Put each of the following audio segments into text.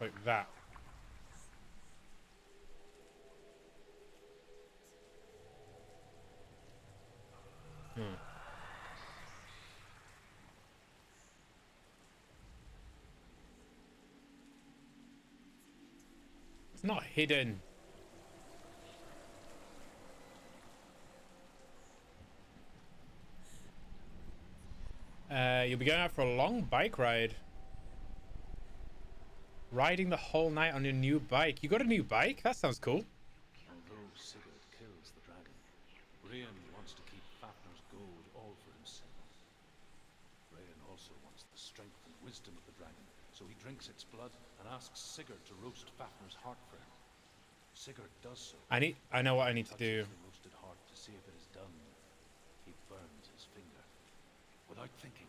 Like that. Hmm. It's not hidden. Uh, you'll be going out for a long bike ride. Riding the whole night on your new bike. You got a new bike? That sounds cool. Although Sigurd kills the dragon, wants to keep gold all for himself. Also wants the strength and wisdom of the dragon, so he drinks its blood and asks Sigurd to roast heart for him. Sigurd does so. I need. I know what I need to do. The roasted heart to see if it is done. He burns his finger. Without thinking,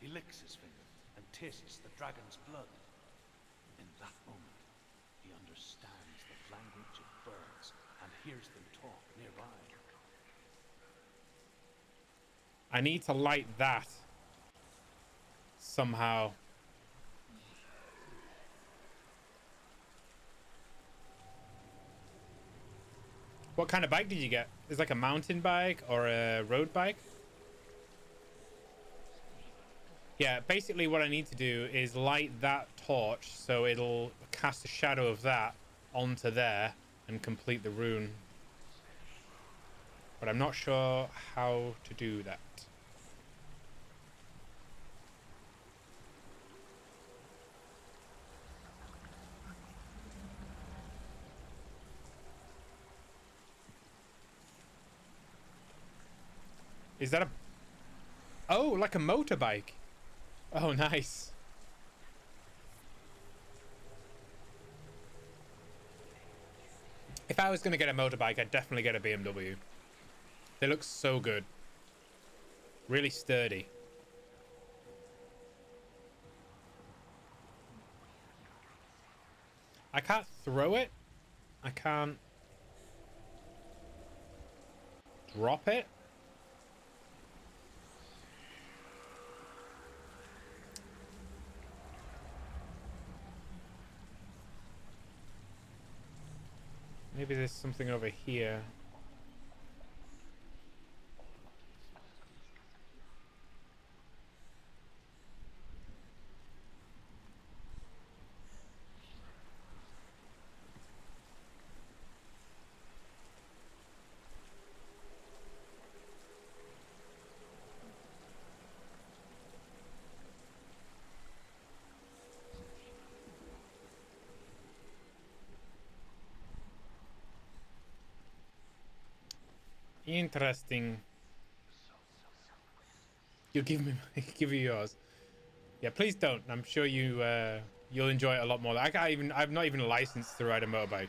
he licks his finger and tastes the dragon's blood. In that moment, he understands the language of birds and hears them talk nearby. I need to light that somehow. What kind of bike did you get? Is like a mountain bike or a road bike? Yeah, basically what I need to do is light that torch so it'll cast a shadow of that onto there and complete the rune. But I'm not sure how to do that. Is that a... Oh, like a motorbike. Oh, nice. If I was going to get a motorbike, I'd definitely get a BMW. They look so good. Really sturdy. I can't throw it. I can't drop it. Maybe there's something over here. Interesting. You give me, give you yours. Yeah, please don't. I'm sure you uh, you'll enjoy it a lot more. I can't even. I'm not even licensed to ride a motorbike.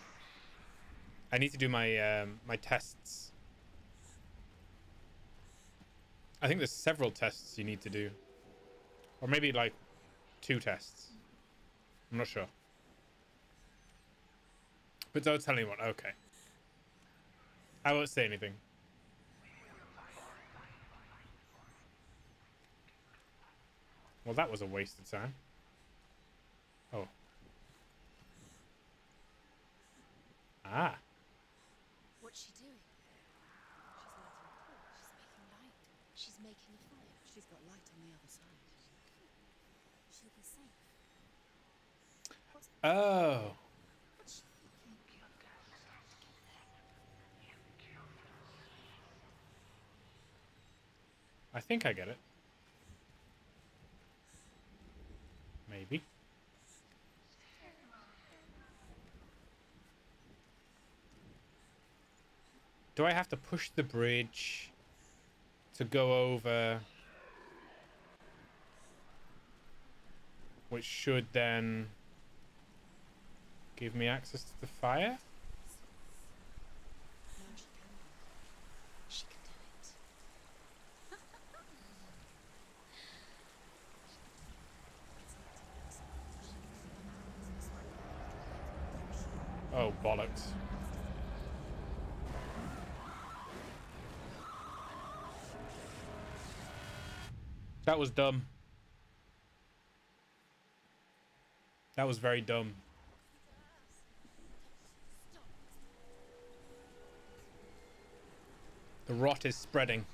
I need to do my um, my tests. I think there's several tests you need to do, or maybe like two tests. I'm not sure. But don't tell anyone. Okay. I won't say anything. Well, that was a waste of time. Oh. Ah. What's she doing? She's lighting a torch. She's making light. She's making a fire. She's got light on the other side. She'll be safe. What's, Oh. what's she thinking? I think I get it. Maybe. Do I have to push the bridge to go over? Which should then give me access to the fire? Oh, bollocks. That was dumb. That was very dumb. The rot is spreading.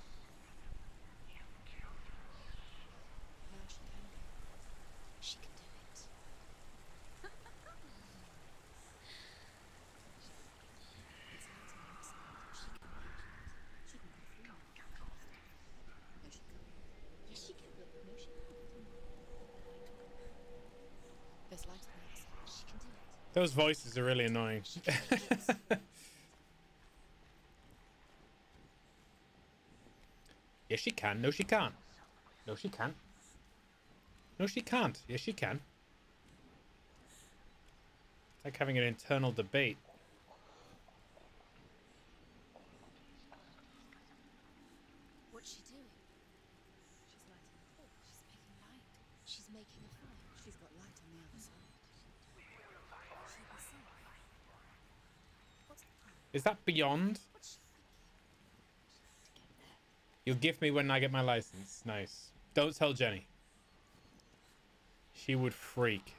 Those voices are really annoying. yes, she can. No, she can't. No, she can't. No, she can't. Yes, she can. It's like having an internal debate. What's she doing? She's lighting a torch. She's making light. She's making a fire. She's got light on the other side. She'll be safe. What's the plan? Is that beyond? You'll give me when I get my license. Nice. Don't tell Jenny. She would freak.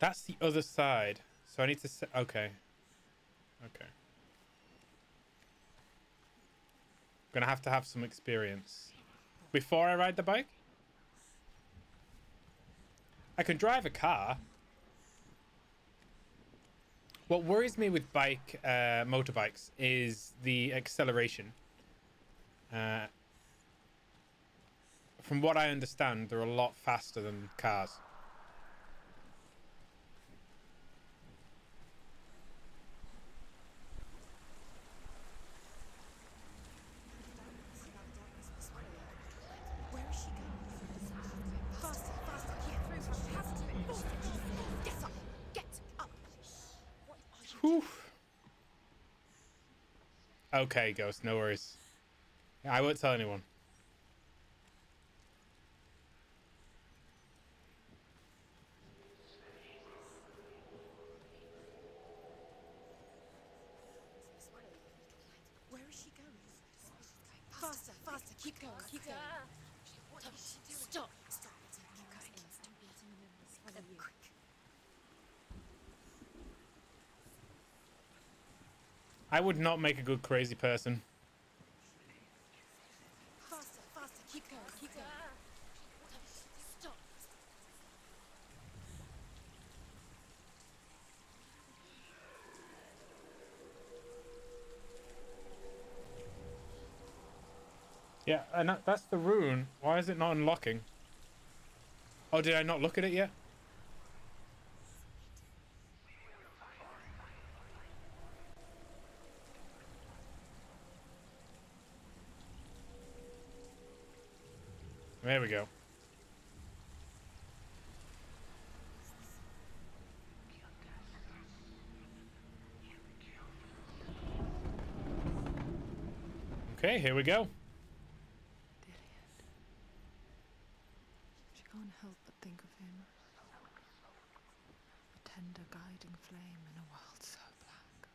That's the other side. So I need to okay. Okay. Gonna have to have some experience. Before I ride the bike? I can drive a car. What worries me with bike uh, motorbikes is the acceleration. Uh, from what I understand, they're a lot faster than cars. Where is she going? Faster, faster, get through. She has to. Get up, get up. What are you Whew. Okay, Ghost, no worries. I won't tell anyone. Where is she going? Faster, faster, keep going, keep going. What is she doing? Stop, stop. Keep going. Don't let him remember. Follow you. Quick. I would not make a good crazy person. Faster, faster, keep going, keep going. Stop. Yeah, and that, that's the rune. Why is it not unlocking? Oh, did I not look at it yet? There we go. Okay, here we go. Diliad. She can't help but think of him. A tender guiding flame in a world so black.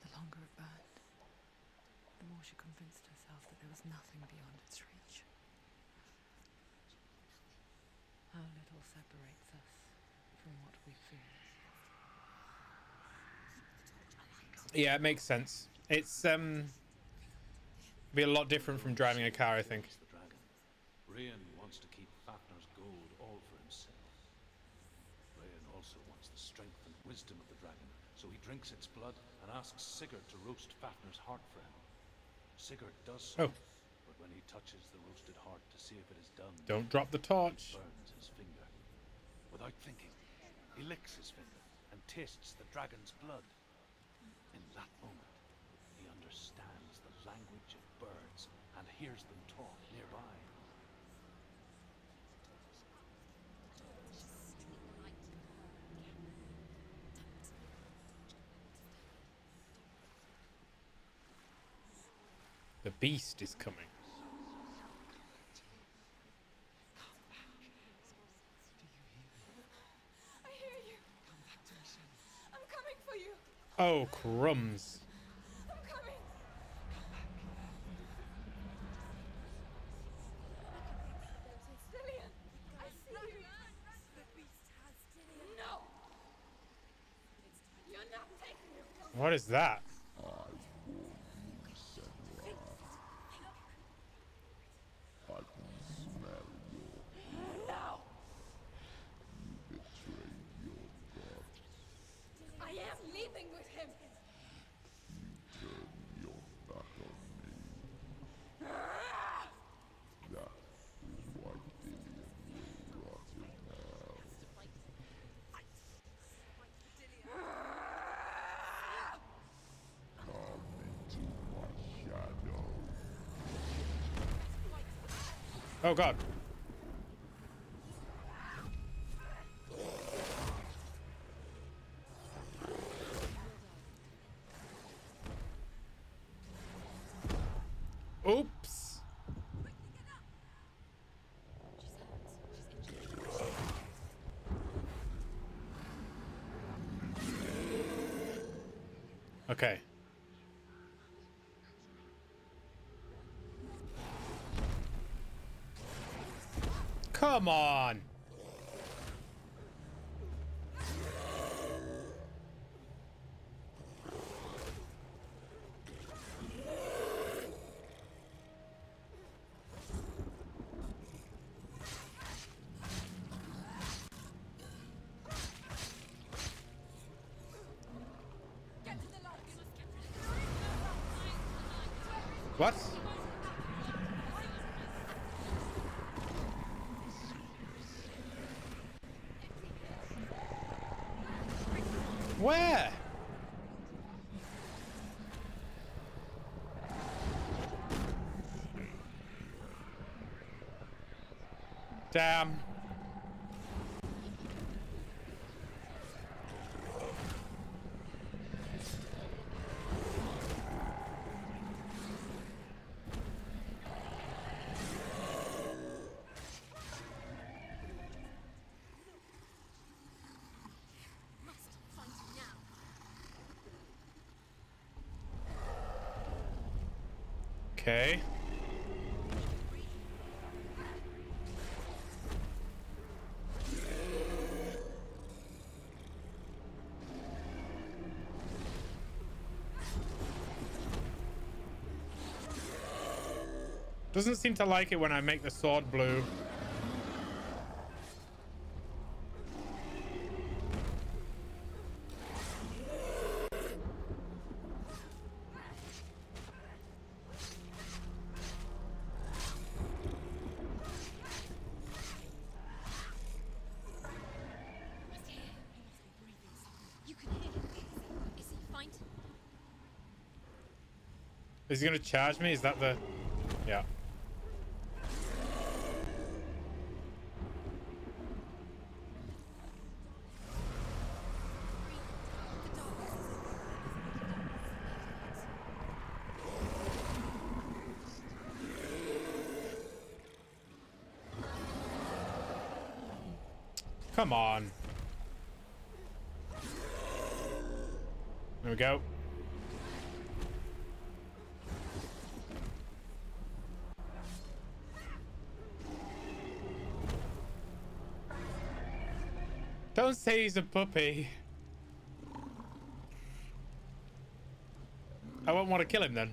The longer it burned, the more she convinced herself that there was nothing beyond its reach. How little separates us from what we fear. Yeah, it makes sense. It's um be a lot different from driving a car, I think. Kills Regin wants to keep Fafnir's gold all for himself. Regin also wants the strength and wisdom of the dragon, so he drinks its blood and asks Sigurd to roast Fafnir's heart for him. Sigurd does so, Oh. When he touches the roasted heart to see if it is done, Don't drop the torch. burns his finger. Without thinking, he licks his finger and tastes the dragon's blood. In that moment, he understands the language of birds and hears them talk nearby. The beast is coming. I hear you. I'm coming for you. Oh, crumbs. I'm coming. Lillian, I see you. The beast has Lillian. No. crumbs. What is that? I am leaving with him. Oh god. Oops. Okay. Come on. What? Damn. Must find him now. Okay. Doesn't seem to like it when I make the sword blue. Is he? Is he gonna charge me? Is that the... Yeah. Come on. There we go. Don't say he's a puppy. I won't want to kill him then.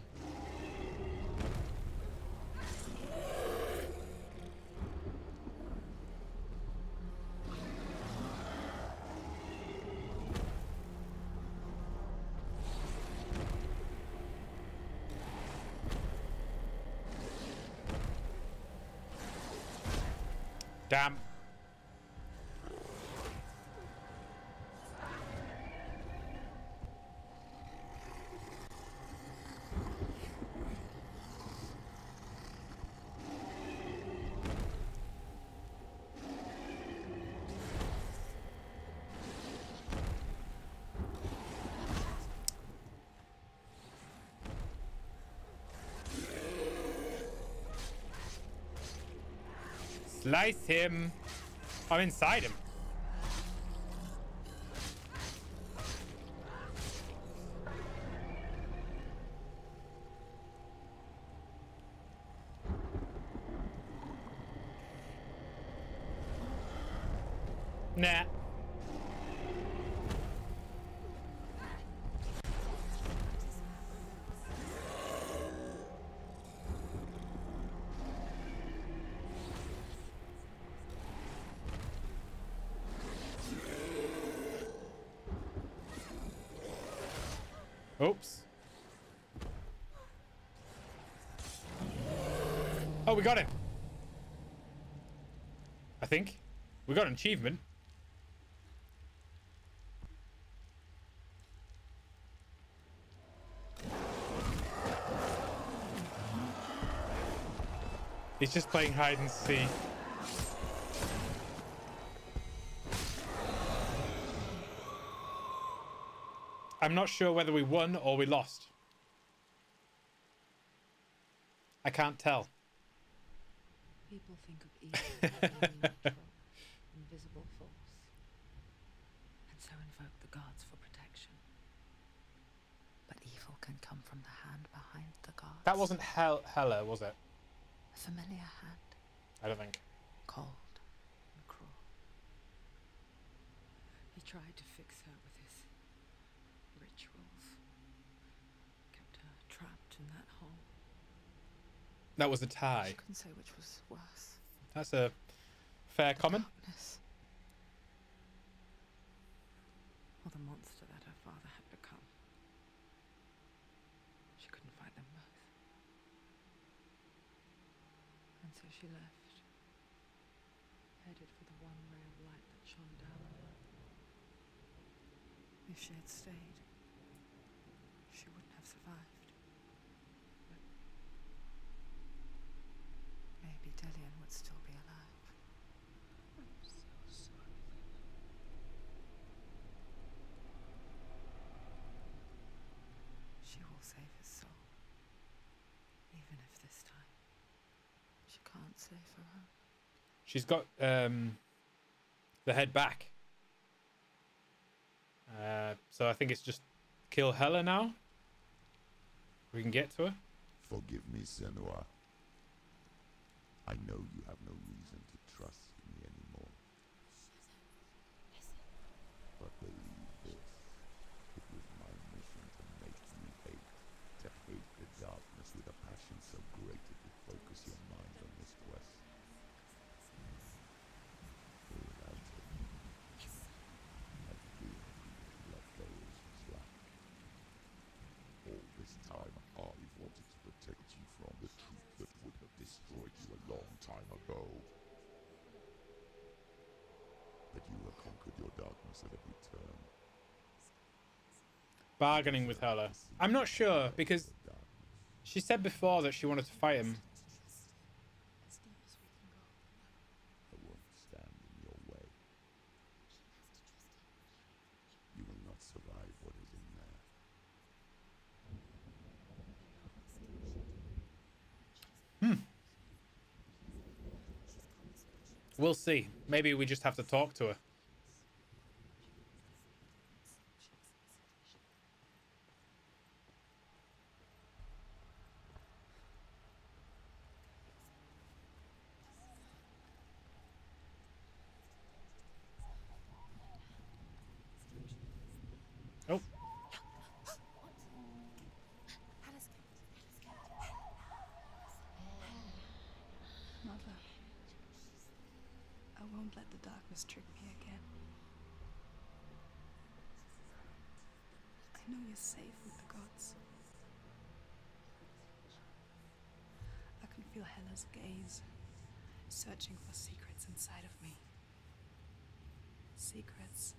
Damn. Slice him. I'm inside him. Nah. Oops. Oh, we got him. I think. We got an achievement. He's just playing hide and seek. I'm not sure whether we won or we lost. I can't tell. People think of evil as a invisible force, and so invoke the gods for protection. But evil can come from the hand behind the gods. That wasn't Hel Hela, was it? a familiar hand, I don't think. cold and cruel. He tried to fix her with his rituals, kept her trapped in that hole. That was a tie. She couldn't say which was worse. That's a fair comment. Darkness. Or the monster that her father had become. She couldn't fight them both. And so she left, headed for the one ray of light that shone down on her. If she had stayed, she wouldn't have survived. But maybe Dillion would still be alive. I'm so sorry. She will save his soul. Even if this time she She's got um, the head back. Uh, so I think it's just kill Hela now. We can get to her. Forgive me, Senua. I know you have no reason to trust me anymore. Listen. But believe this. It was my mission to make you hate. To hate the darkness with a passion so great it would focus your mind on this quest. For without it, I fear you would let go as you slack. All this time, I've wanted to protect you from the truth that would have destroyed you a long time ago. But you have conquered your darkness every turn. Bargaining with Hela. I'm not sure because she said before that she wanted to fight him. As deep as we can go. I won't stand in your way. She has to trust him. You will not survive what is in there. Hmm. We'll see. Maybe we just have to talk to her. Oh, Hannah's good. Mother, I won't trick me again. I know you're safe with the gods. I can feel Hela's gaze, searching for secrets inside of me. Secrets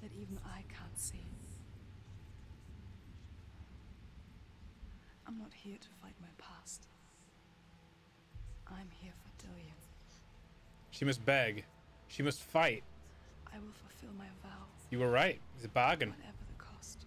that even I can't see. I'm not here to fight my past. I'm here for Dillion. she must beg. She must fight. I will fulfill my vow. You were right. It's a bargain. Whatever the cost.